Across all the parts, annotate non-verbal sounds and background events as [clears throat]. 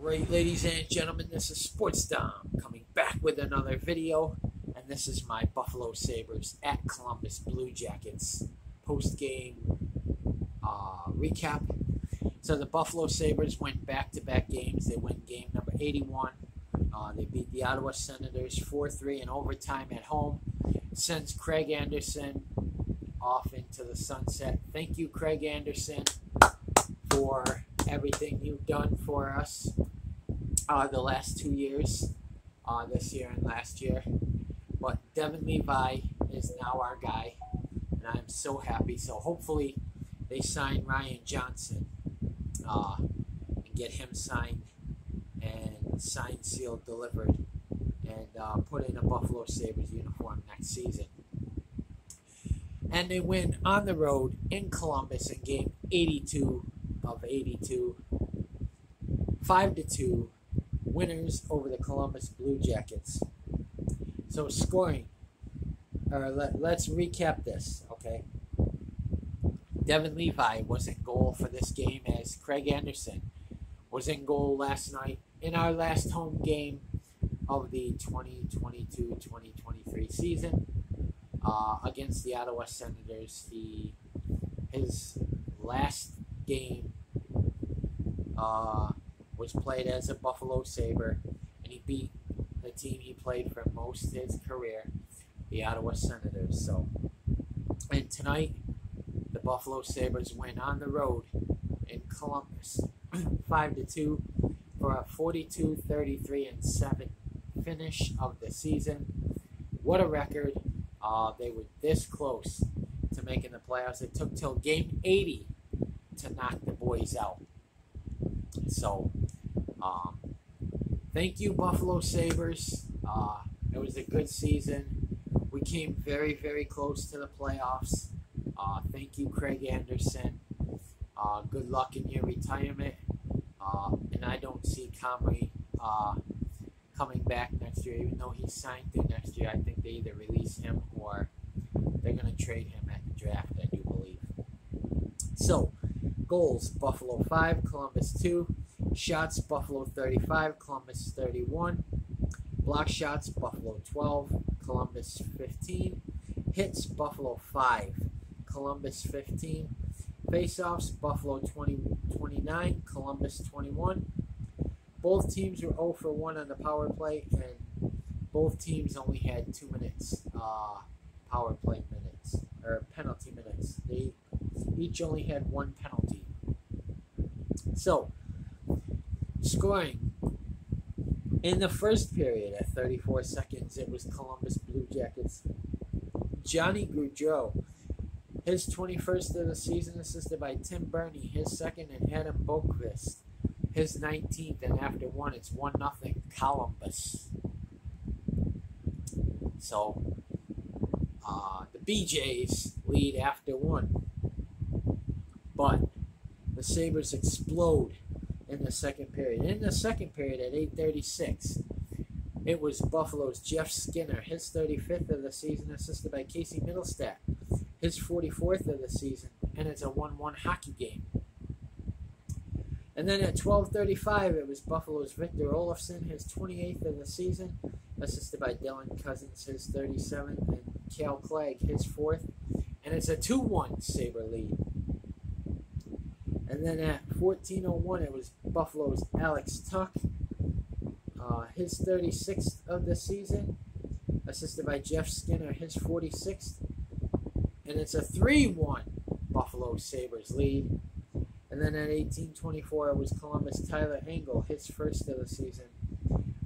Right, ladies and gentlemen, this is Sportsdom coming back with another video, and this is my Buffalo Sabres at Columbus Blue Jackets post game uh, recap. So the Buffalo Sabres went back to back games. They win game number 81. Uh, they beat the Ottawa Senators 4 3 in overtime at home. Sends Craig Anderson off into the sunset. Thank you, Craig Anderson, for everything you've done for us uh, the last two years, uh, this year and last year. But Devon Levi is now our guy, and I'm so happy. So hopefully they sign Ryan Johnson uh, and get him signed and signed, sealed, delivered, and uh, put in a Buffalo Sabres uniform next season. And they win on the road in Columbus in game 82 of 82, 5 to 2 winners over the Columbus Blue Jackets. So scoring, or let, let's recap this, okay? Devon Levi was in goal for this game as Craig Anderson was in goal last night in our last home game of the 2022-2023 season uh, against the Ottawa Senators. He his last game uh, was played as a Buffalo Sabre, and he beat the team he played for most of his career, the Ottawa Senators. So, and tonight, the Buffalo Sabres win on the road in Columbus, [clears throat] five to two, for a 42, 33, and seven finish of the season. What a record! Uh, they were this close to making the playoffs. It took till game 80 to knock the boys out. So, um, thank you, Buffalo Sabres. Uh, it was a good season. We came very, very close to the playoffs. Uh, thank you, Craig Anderson. Uh, good luck in your retirement. Uh, and I don't see Comrie uh, coming back next year, even though he's signed through next year. I think they either release him or they're going to trade him at the draft, I do believe. So, goals Buffalo 5, Columbus 2. Shots Buffalo 35, Columbus 31. Block shots Buffalo 12, Columbus 15. Hits Buffalo 5, Columbus 15. Face-offs Buffalo 20, 29, Columbus 21. Both teams were 0 for 1 on the power play, and both teams only had two minutes uh, power play minutes or penalty minutes. They each only had one penalty. So, scoring in the first period at 34 seconds, it was Columbus Blue Jackets. Johnny Gaudreau, his 21st of the season, assisted by Tim Berni, his second, and Adam Boqvist, his 19th. And after one, it's 1 nothing Columbus. So, uh, the BJs lead after one. But the Sabres explode in the second period. In the second period at 8.36, it was Buffalo's Jeff Skinner, his 35th of the season, assisted by Casey Mittelstadt, his 44th of the season, and it's a 1-1 hockey game. And then at 12.35, it was Buffalo's Victor Olofsson, his 28th of the season, assisted by Dylan Cozens, his 37th, and Kale Clague, his 4th. And it's a 2-1 Sabre lead. And then at 14.01, it was Buffalo's Alex Tuch, uh, his 36th of the season, assisted by Jeff Skinner, his 46th. And it's a 3-1 Buffalo Sabres lead. And then at 18.24, it was Columbus Tyler Angle, his first of the season,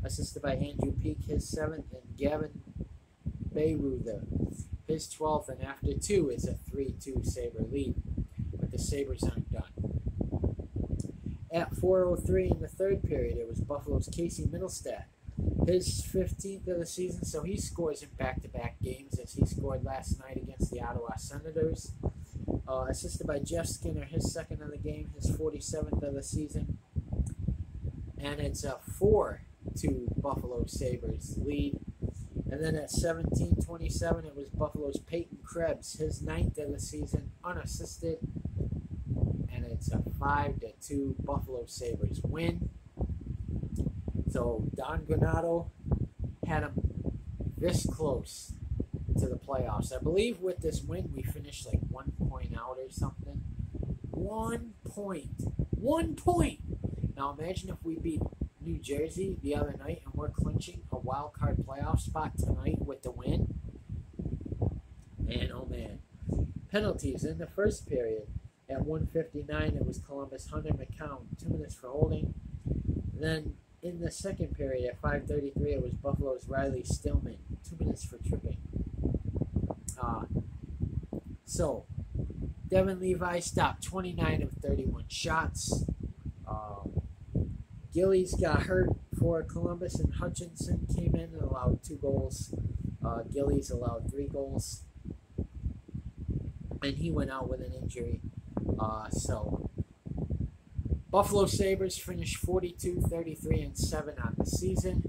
assisted by Andrew Peeke, his 7th, and Gavin Bayreuther, his 12th. And after two, it's a 3-2 Sabre lead. But the Sabres aren't done. At 4.03 in the third period, it was Buffalo's Casey Mittelstadt, his 15th of the season, so he scores in back-to-back games as he scored last night against the Ottawa Senators. Uh, assisted by Jeff Skinner, his second of the game, his 47th of the season. And it's a 4 to Buffalo Sabres lead. And then at 17:27, it was Buffalo's Peyton Krebs, his ninth of the season, unassisted it's a five to two Buffalo Sabres win. So Don Granato had them this close to the playoffs. I believe with this win, we finished like one point out or something. One point. One point. Now imagine if we beat New Jersey the other night and we're clinching a wild card playoff spot tonight with the win. Man, oh man. Penalties in the first period. At 159, it was Columbus Hunter McKown, two minutes for holding. Then in the second period at 5:33, it was Buffalo's Riley Stillman, two minutes for tripping. Uh, so Devon Levi stopped 29 of 31 shots. Um, Gillies got hurt for Columbus, and Hutchinson came in and allowed two goals. Uh, Gillies allowed three goals, and he went out with an injury. Uh, so Buffalo Sabres finished 42, 33, and 7 on the season.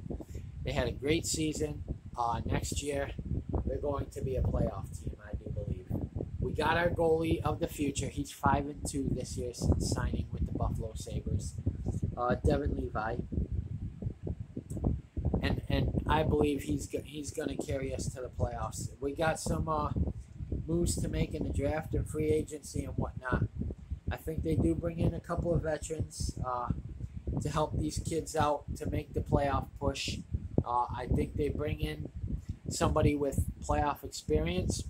They had a great season. Uh, next year, they're going to be a playoff team, I do believe. We got our goalie of the future. He's 5 and 2 this year since signing with the Buffalo Sabres. Uh, Devon Levi. And and I believe he's go- he's going to carry us to the playoffs. We got some uh, moves to make in the draft and free agency and whatnot. I think they do bring in a couple of veterans uh, to help these kids out to make the playoff push. Uh, I think they bring in somebody with playoff experience.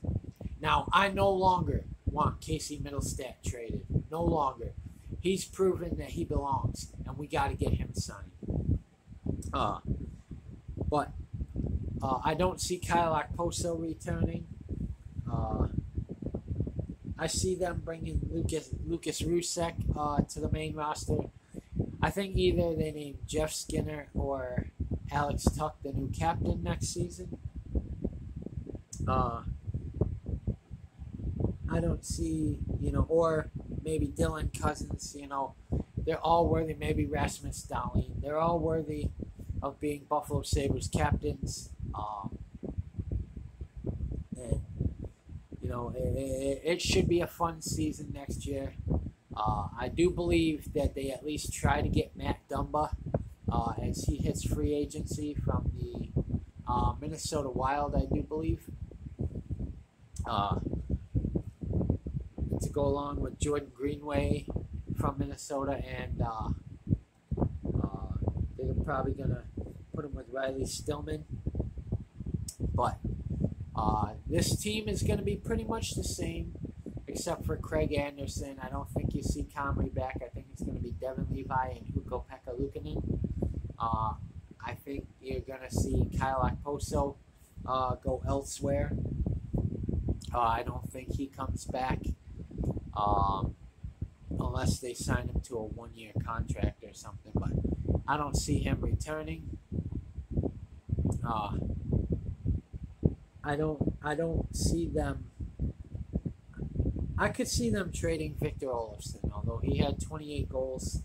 Now, I no longer want Casey Mittelstadt traded. No longer. He's proven that he belongs, and we got to get him signed. Uh, but uh, I don't see Kyle Okposo returning. I see them bringing Lukas Lukas Rousek uh, to the main roster. I think either they name Jeff Skinner or Alex Tuch the new captain next season. Uh, I don't see, you know, or maybe Dylan Cozens, you know, they're all worthy. Maybe Rasmus Dahlin. They're all worthy of being Buffalo Sabres captains. Um, and, you know, it, it, should be a fun season next year. Uh, I do believe that they at least try to get Matt Dumba uh, as he hits free agency from the uh, Minnesota Wild, I do believe. Uh, to go along with Jordan Greenway from Minnesota, and uh, uh, they're probably gonna put him with Riley Stillman. Uh, this team is going to be pretty much the same, except for Craig Anderson. I don't think you see Comrie back. I think it's going to be Devon Levi and Ukko-Pekka Luukkonen. Uh, I think you're going to see Kyle Okposo uh, go elsewhere. Uh, I don't think he comes back um, unless they sign him to a one-year contract or something. But I don't see him returning. Uh, I don't. I don't see them. I could see them trading Victor Olofsson, although he had 28 goals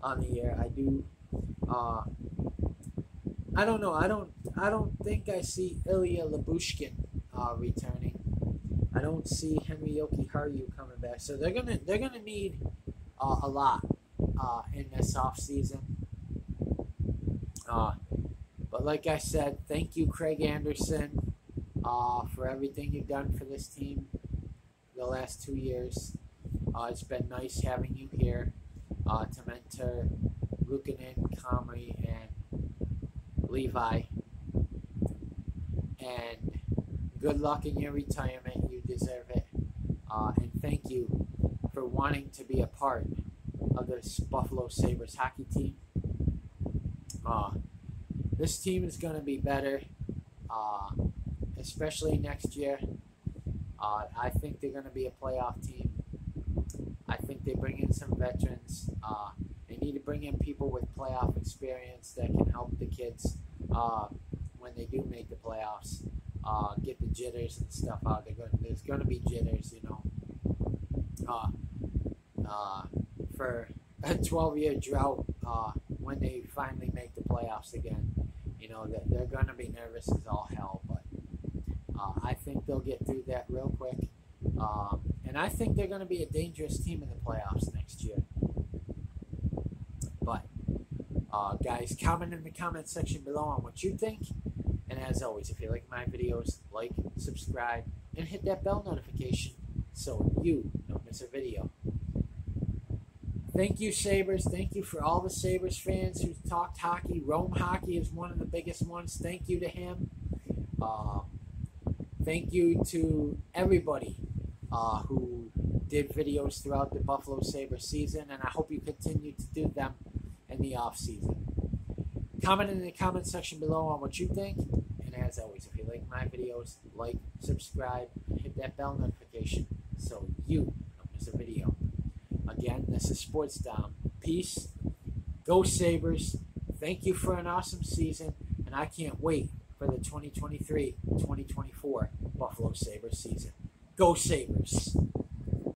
on the year. I do. Uh, I don't know. I don't. I don't think I see Ilya Lyubushkin uh, returning. I don't see Henri Haru coming back. So they're gonna they're gonna need uh, a lot uh, in this off season. Uh, but like I said, thank you, Craig Anderson, uh, for everything you've done for this team the last two years. Uh, it's been nice having you here uh, to mentor Luukkonen, Comrie, and Levi. And good luck in your retirement. You deserve it. Uh, and thank you for wanting to be a part of this Buffalo Sabres hockey team. Uh, this team is going to be better, uh, especially next year. Uh, I think they're going to be a playoff team. I think they bring in some veterans. Uh, they need to bring in people with playoff experience that can help the kids uh, when they do make the playoffs uh, get the jitters and stuff out. Going, there's going to be jitters, you know. Uh, uh, for a 12 year drought, when they finally make the playoffs again, you know, that they're going to be nervous as all hell. Uh, I think they'll get through that real quick. Um, and I think they're going to be a dangerous team in the playoffs next year. But uh, guys, comment in the comment section below on what you think. And as always, if you like my videos, like, subscribe, and hit that bell notification so you don't miss a video. Thank you, Sabres. Thank you for all the Sabres fans who talked hockey. Rome Hockey is one of the biggest ones. Thank you to him. Uh, thank you to everybody uh, who did videos throughout the Buffalo Sabres season, and I hope you continue to do them in the off season. Comment in the comment section below on what you think. And as always, if you like my videos, like, subscribe, hit that bell notification so you don't miss a video. Again, this is Sportsdom. Peace. Go Sabres. Thank you for an awesome season, and I can't wait for the 2023-2024 Buffalo Sabres season. Go Sabres.